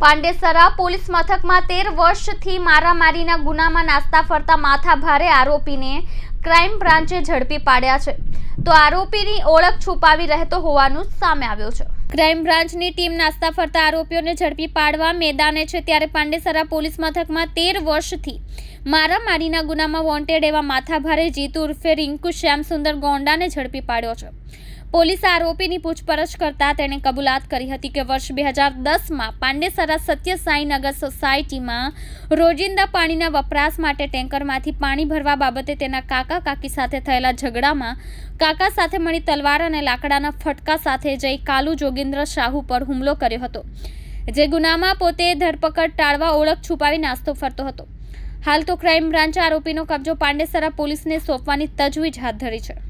Pandesara police મથકમાં તેર વર્ષથી મારામારીના ગુનામાં નાસ્તા ફરતા માથાભારે આરોપીને ક્રાઇમ બ્રાન્ચે ઝડપી પાડ્યા છે. તો આરોપીની ઓળખ છુપાવી રહેતો હોવાનું સામે આવ્યું છે. ક્રાઇમ બ્રાન્ચની ટીમ નાસ્તા ફરતા આરોપીઓને ઝડપી પાડવા મેદાને છે ત્યારે પાંડેસરા પોલીસ મથકમાં તેર વર્ષથી મારામારીના ગુનામાં વોન્ટેડ એવા માથાભારે જીતુ ઉર્ફે રિંકુ શ્યામસુંદર ગોંડાને ઝડપી પાડ્યો છે. પોલીસે આરોપીની પૂછપરછ કરતા તેણે કબૂલાત કરી હતી કે વર્ષ બે હજાર દસમાં પાંડેસરા સત્ય સાંઈનગર સોસાયટીમાં રોજિંદા પાણીના વપરાશ માટે ટેન્કરમાંથી પાણી ભરવા બાબતે તેના કાકા કાકી સાથે થયેલા ઝઘડામાં કાકા સાથે મળી તલવાર અને લાકડાના ફટકા સાથે જઈ કાલુ જોગેન્દ્ર શાહુ પર હુમલો કર્યો હતો, જે ગુનામાં પોતે ધરપકડ ટાળવા ઓળખ છુપાવી નાસ્તો ફરતો હતો. હાલ તો ક્રાઇમ બ્રાન્ચે આરોપીનો કબજો પાંડેસરા પોલીસને સોંપવાની તજવીજ હાથ ધરી છે.